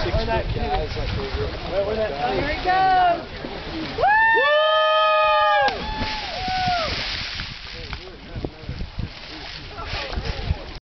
six foot guys like over. Here he goes.